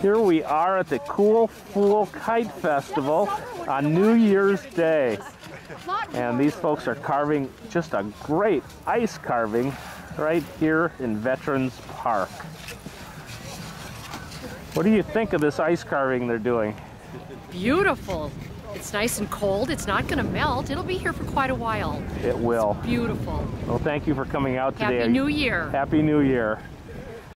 Here we are at the Cool Fool Kite Festival on New Year's Day. And these folks are carving just a great ice carving right here in Veterans Park. What do you think of this ice carving they're doing? Beautiful. It's nice and cold. It's not going to melt. It'll be here for quite a while. It will. Beautiful. Well, thank you for coming out today. Happy New Year. Happy New Year.